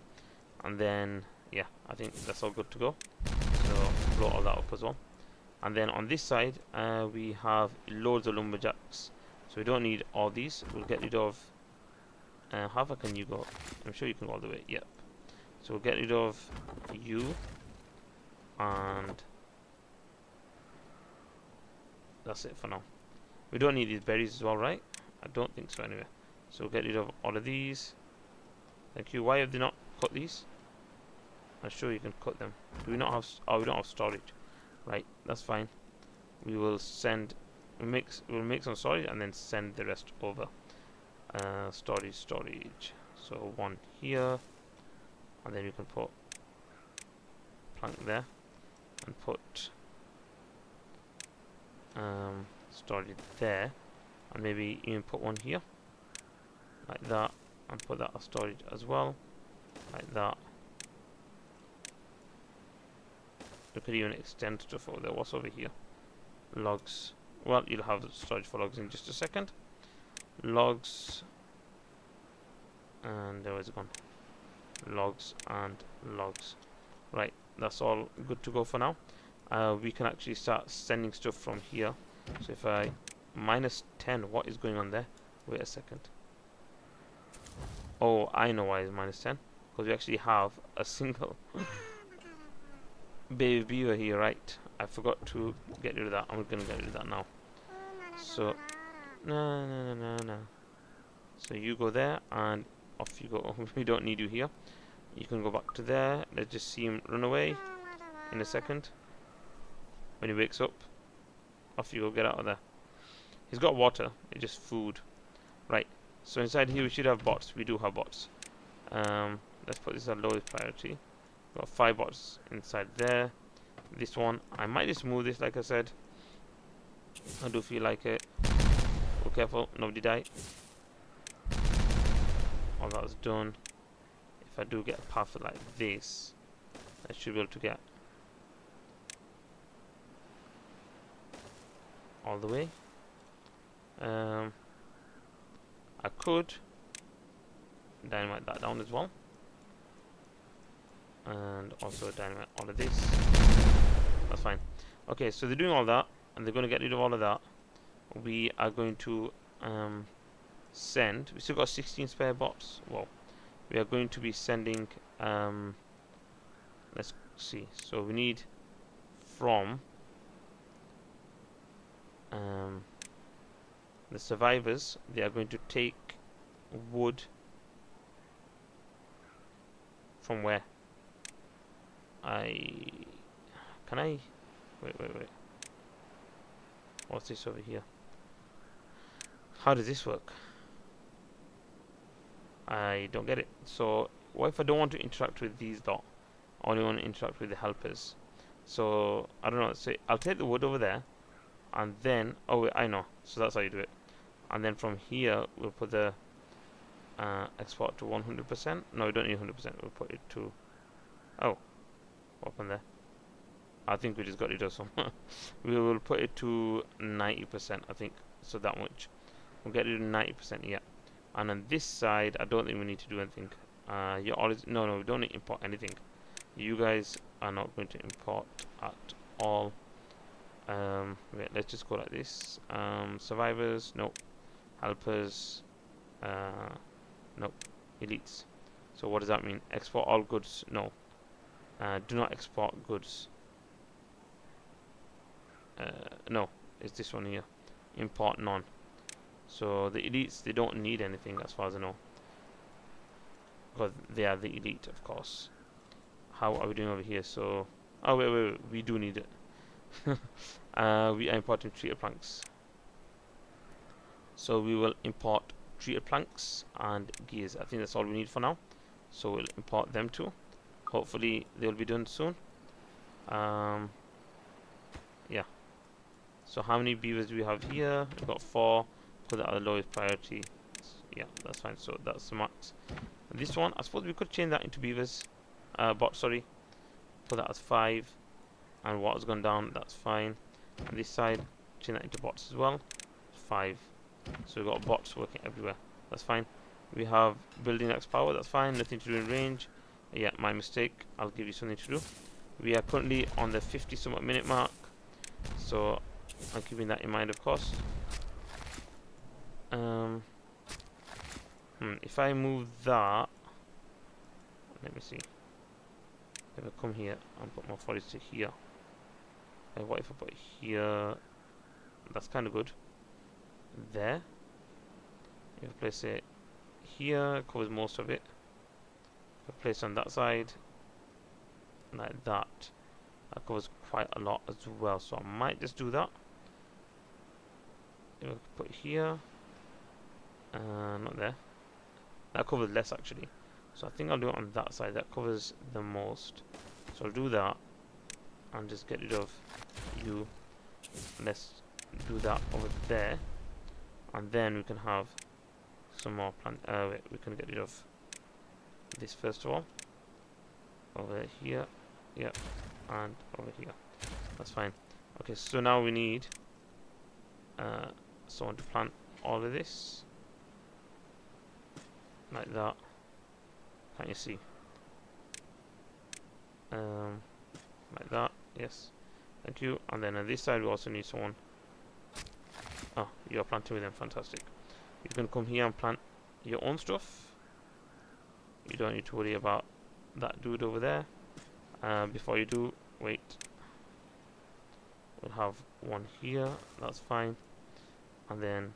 And then yeah I think that's all good to go. So blow all that up as well. And then on this side uh, we have loads of lumberjacks. So we don't need all these. We'll get rid of uh, how far can you go. I'm sure you can go all the way yep. So we'll get rid of you and that's it for now. We don't need these berries as well right? I don't think so anyway. So we'll get rid of all of these. Thank you. Why have they not cut these? I'm sure you can cut them. Do we not have oh we don't have storage. Right, that's fine. We will send, we'll make, we'll make some storage and then send the rest over. Uh, storage, storage. So one here, and then you can put plank there, and put um, storage there, and maybe even put one here, like that, and put that as storage as well, like that. We could even extend stuff over there. What's over here? Logs. Well, you'll have storage for logs in just a second. Logs. And there was it gone. Logs and logs. Right, that's all good to go for now. Uh, we can actually start sending stuff from here. So if I minus 10, what is going on there? Wait a second. Oh, I know why it's minus 10. Because we actually have a single baby beaver here, right? I forgot to get rid of that. I'm gonna get rid of that now. So, no, no, no, no, no. So you go there, and off you go. we don't need you here. You can go back to there. Let's just see him run away in a second. When he wakes up, off you go. Get out of there. He's got water. It's just food. Right. So inside here we should have bots. We do have bots. Um, let's put this at lowest priority. Got five bots inside there. This one, I might just move this like I said. I do feel like it. Be careful, nobody die. All that was done. If I do get a path like this, I should be able to get all the way. Um, I could dynamite that down as well. And also dynamite all of this. That's fine. Okay, so they're doing all that, and they're going to get rid of all of that. We are going to um, send. We still got 16 spare bots. Well, we are going to be sending. Um, let's see. So we need from um, the survivors. They are going to take wood from where? I can I wait wait wait what's this over here how does this work I don't get it. So what if I don't want to interact with these dot I only want to interact with the helpers. So I don't know. So I'll take the wood over there and then oh wait, I know. So that's how you do it. And then from here we'll put the uh, export to 100% no we don't need 100% we'll put it to oh what happened there? I think we just got rid of some we will put it to 90% I think. So that much. We'll get rid of 90% yeah and on this side I don't think we need to do anything. Uh, you always no no we don't need to import anything. You guys are not going to import at all. Um, wait, let's just go like this. Um, survivors no helpers uh, no elites. So what does that mean? Export all goods? No. Uh, do not export goods. Uh, no. It's this one here. Import none so the elites they don't need anything as far as I know. Because they are the elite of course. How are we doing over here? So oh wait wait, wait we do need it. Uh, we are importing treated planks. So we will import treated planks and gears. I think that's all we need for now. So we'll import them too. Hopefully they'll be done soon. Um, yeah. So how many beavers do we have here? We've got four at the lowest priority. Yeah that's fine. So that's the max. And this one I suppose we could change that into beavers. Uh, bot sorry. Put that as five. And water's gone down. That's fine. And this side change that into bots as well. Five. So we've got bots working everywhere. That's fine. We have building X power. That's fine. Nothing to do in range. Yeah my mistake. I'll give you something to do. We are currently on the 50 somewhat minute mark. So I'm keeping that in mind of course um, hmm, if I move that let me see. If I come here and put my forest to here. And what if I put it here? That's kind of good. There. If I place it here covers most of it. If I place on that side like that that covers quite a lot as well. So I might just do that. If I put here uh, not there. That covers less actually. So I think I'll do it on that side. That covers the most. So I'll do that and just get rid of you. Let's do that over there. And then we can have some more plant uh, wait, we can get rid of this first of all. Over here. Yeah and over here. That's fine. Okay so now we need uh, someone to plant all of this like that. Can you see? Um, like that yes. Thank you. And then on this side we also need someone. Oh you're planting with them fantastic. You can come here and plant your own stuff. You don't need to worry about that dude over there. Uh, before you do wait. We'll have one here that's fine. And then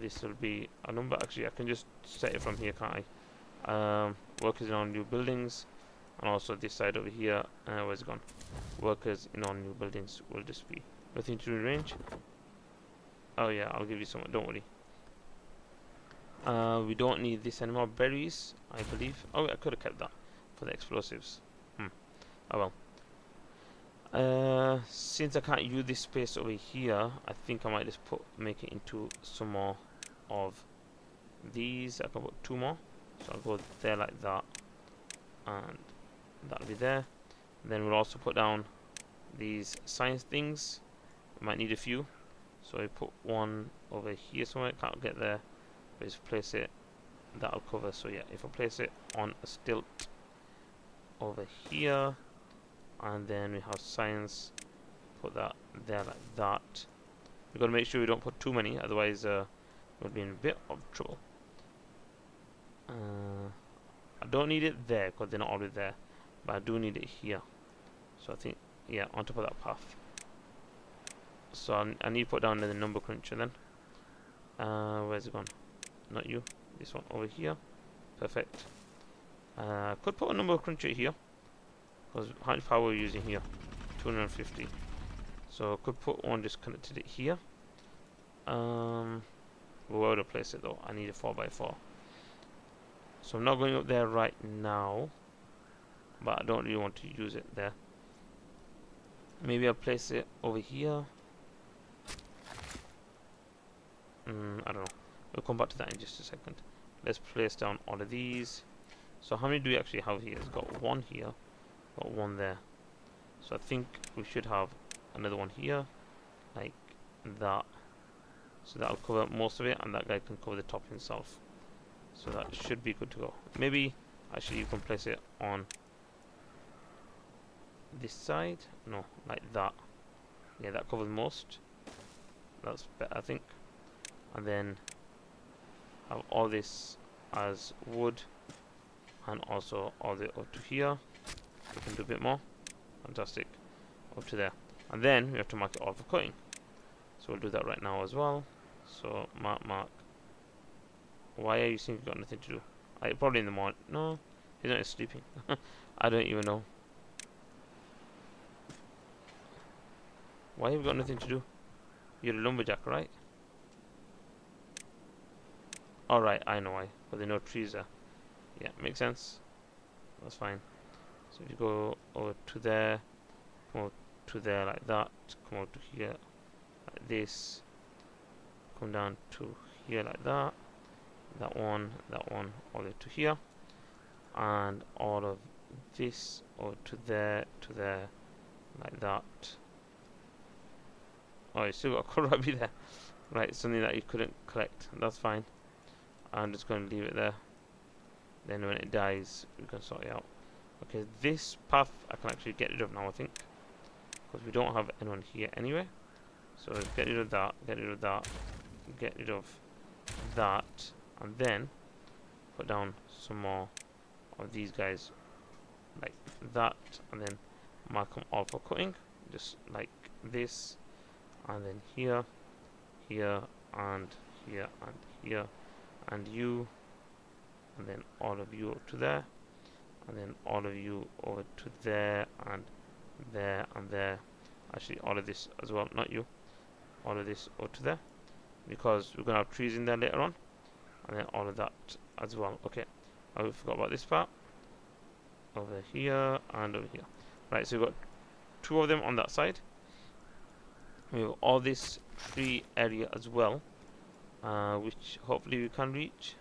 this will be a number actually I can just set it from here can't I um, workers on new buildings and also this side over here uh, where's it gone workers in all new buildings will just be nothing to rearrange Oh yeah, I'll give you some. Don't worry. Uh, we don't need this anymore. Berries, I believe. Oh, I could have kept that for the explosives. Hmm. Oh well. Uh, since I can't use this space over here, I think I might just put make it into some more of these. I can put two more. So I'll go there like that. And that'll be there. then we'll also put down these science things. We might need a few. So we put one over here somewhere. Can't get there. But just place it. That'll cover. So yeah, if I place it on a stilt over here and then we have science put that there like that. We've got to make sure we don't put too many otherwise uh, we'll be in a bit of trouble. Uh, I don't need it there because they're not already there but I do need it here. So I think yeah on top of that path. So I, I need to put down the number cruncher then. Uh, where's it gone? Not you. This one over here. Perfect. Uh, could put a number cruncher here because how much power we're we using here? 250. So I could put one just connected it here. Um, where would I place it though? I need a 4x4. So I'm not going up there right now. But I don't really want to use it there. Maybe I'll place it over here. Mm, I don't know. We'll come back to that in just a second. Let's place down all of these. So how many do we actually have here? It's got one here. Got one there. So I think we should have another one here, like that. So that'll cover most of it, and that guy can cover the top himself. So that should be good to go. Maybe, actually, you can place it on this side. No, like that. Yeah, that covers most. That's better, I think. And then have all this as wood, and also all the up to here. We can do a bit more. Fantastic. Up to there. And then we have to mark it all for cutting. So we'll do that right now as well. So mark, mark. Why are you saying you've got nothing to do? I probably in the morning. No, he's not sleeping. I don't even know. Why have you got nothing to do? You're a lumberjack, right? Alright, I know why. But there are no trees there. Yeah, makes sense. That's fine. So if you go over to there, come over to there like that, come over to here like this, come down to here like that, that one, that one, all the way to here, and all of this over to there, to there, like that. Oh, you still got a kohlrabi there. Right, something that you couldn't collect. That's fine. I'm just going to leave it there. Then when it dies, we can sort it out. Okay, this path I can actually get rid of now, I think. Because we don't have anyone here anyway. So get rid of that, get rid of that, get rid of that, and then put down some more of these guys like that, and then mark them all for cutting, just like this, and then here, here, and here, and here, and you, and then all of you up to there and then all of you over to there and there and there. Actually all of this as well not you. All of this over to there. Because we're gonna have trees in there later on. And then all of that as well. Okay. I forgot about this part. Over here and over here. Right so we've got two of them on that side. We have all this tree area as well. Uh, which hopefully we can reach.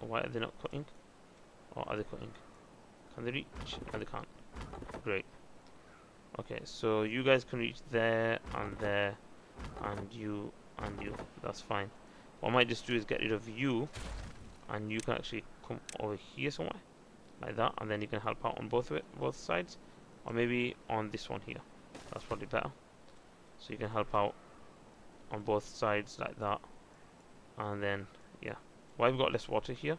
Why are they not cutting? Or are they cutting can they reach? No, they can't. Great. Okay, so you guys can reach there and there and you and you. That's fine. What I might just do is get rid of you and you can actually come over here somewhere like that and then you can help out on both of it, both sides or maybe on this one here. That's probably better. So you can help out on both sides like that and then yeah. Why have we got less water here?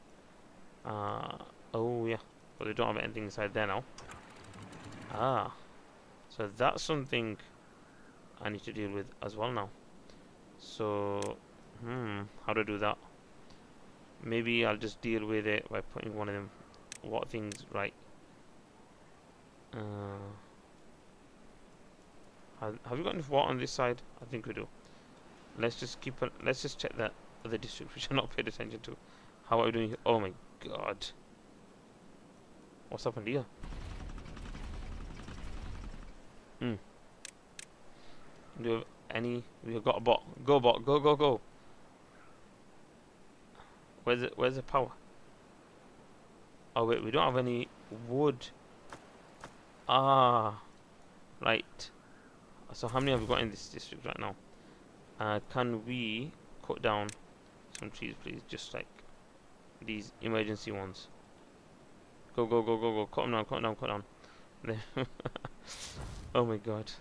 Uh, oh yeah, but they don't have anything inside there now. Ah. So that's something I need to deal with as well now. So, hmm, how I do that? Maybe I'll just deal with it by putting one of them what things right. Uh, have, we got enough water on this side? I think we do. let's just keep on. Let's just check that other district which I'm not paid attention to. How are we doing? Here? Oh my god! What's happened here? Hmm. Do you have any? We've got a bot. Go bot. Go go go. Where's it? Where's the power? Oh wait, we don't have any wood. Ah, right. So how many have we got in this district right now? Uh, can we cut down some trees, please? Just like these emergency ones. Go, go, go, go, go. Cut them down, cut them down, cut them down. oh my god.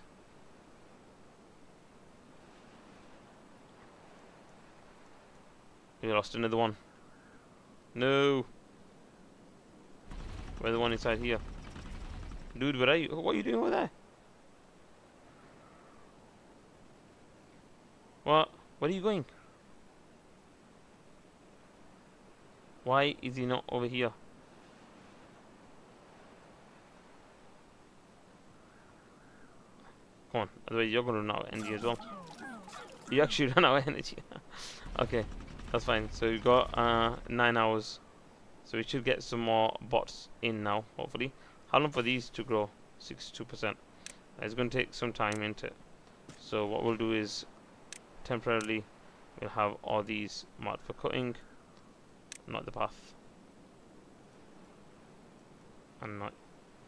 We lost another one. No. Where's the one inside here? Dude, where are you? What are you doing over there? What? Where are you going? Why is he not over here? Come on, otherwise you're gonna run out of energy as well. You actually run out of energy. okay, that's fine. So we've got uh, 9 hours. So we should get some more bots in now, hopefully. How long for these to grow? 62%. It's going to take some time into it. So what we'll do is temporarily we'll have all these marked for cutting not the path and not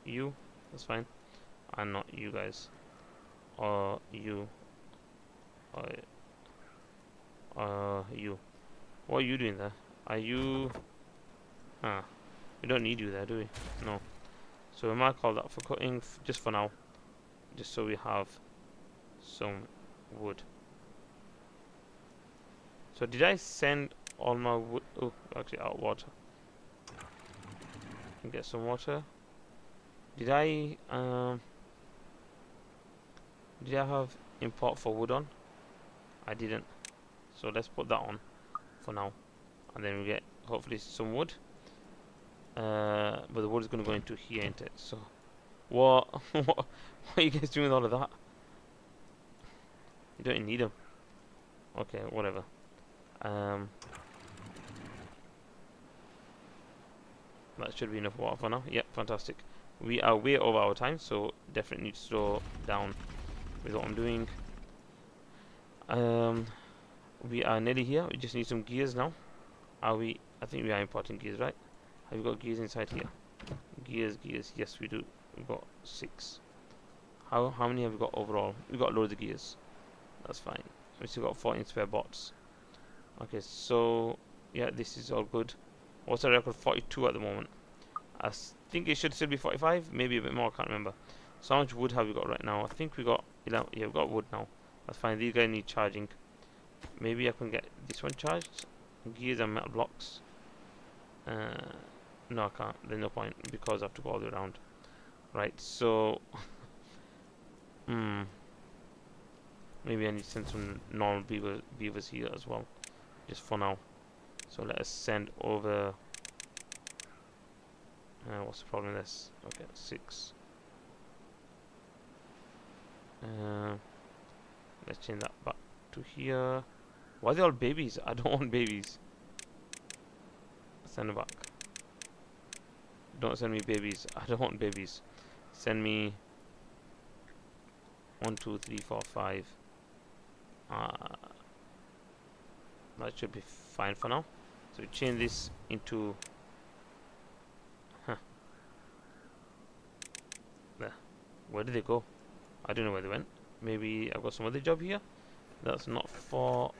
you that's fine and not you guys or you or uh you what are you doing there are you ah we don't need you there do we no so we might call that for cutting just for now just so we have some wood so did I send all my wood? Oh, actually out water. Get some water. Did I um? Did I have import for wood on? I didn't. So let's put that on for now, and then we get hopefully some wood. Uh, but the wood is going to go into here, ain't it? So, what? what? Are you guys doing with all of that? You don't need them. Okay, whatever. Um, that should be enough water for now. Yep, fantastic. We are way over our time, so definitely need to slow down with what I'm doing. Um, we are nearly here. We just need some gears now. Are we? I think we are importing gears, right? Have we got gears inside here? Gears, gears. Yes, we do. We've got six. How how many have we got overall? We've got loads of gears. That's fine. We still got 14 spare bots. Okay, so yeah, this is all good. What's our record? 42 at the moment. I think it should still be 45, maybe a bit more. I can't remember. So how much wood have we got right now? I think we got 11. Yeah, we've got wood now. That's fine. These guys need charging. Maybe I can get this one charged. Gears and metal blocks. Uh, no, I can't. There's no point because I have to go all the way around. Right. So, hmm. Maybe I need to send some normal beaver beavers here as well just for now so let us send over uh, what's the problem with this okay six uh, let's change that back to here. Why are they all babies? I don't want babies. Send them back. Don't send me babies. I don't want babies. Send me one two three four five. Uh, that should be fine for now. So we change this into huh. There. Where did they go I don't know where they went. Maybe I've got some other job here. That's not for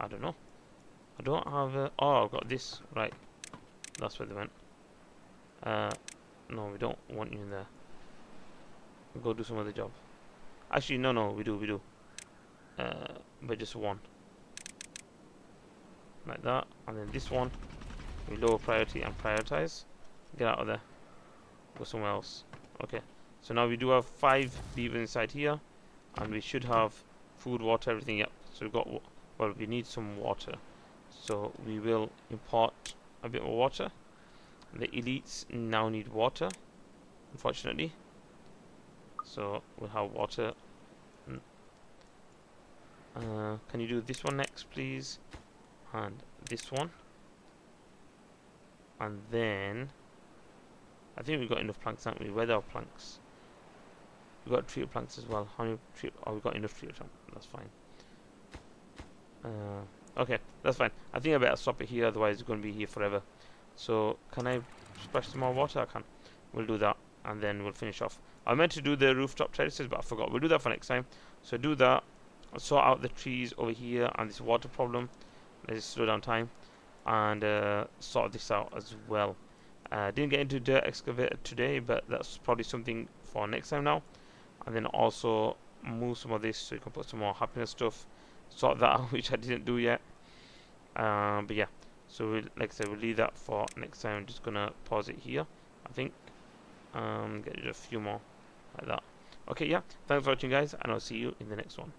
I don't know. I don't have a, oh I've got this. Right. That's where they went. Uh no we don't want you in there. Go do some other job. Actually no no we do we do. Uh, but just one. Like that. And then this one. We lower priority and prioritize. Get out of there. Go somewhere else. Okay so now we do have five beavers inside here and we should have food water everything yep so we've got well we need some water so we will import a bit more water the elites now need water unfortunately so we'll have water Uh, can you do this one next, please? And this one. And then... I think we've got enough planks, haven't we? Where are our planks? We've got treated planks as well. How many treat? Oh, we've got enough treated planks. That's fine. Uh, okay, that's fine. I think I better stop it here, otherwise it's going to be here forever. So, can I splash some more water? I can. We'll do that, and then we'll finish off. I meant to do the rooftop terraces, but I forgot. We'll do that for next time. So do that. Sort out the trees over here and this water problem. Let's slow down time. And uh, sort this out as well. Uh, didn't get into dirt excavator today, but that's probably something for next time now. And then also move some of this so you can put some more happiness stuff. Sort that out, which I didn't do yet. Um, but yeah, so we'll, like I said, we'll leave that for next time. I'm just gonna pause it here, I think. Um, get a few more like that. Okay, yeah, thanks for watching guys, and I'll see you in the next one.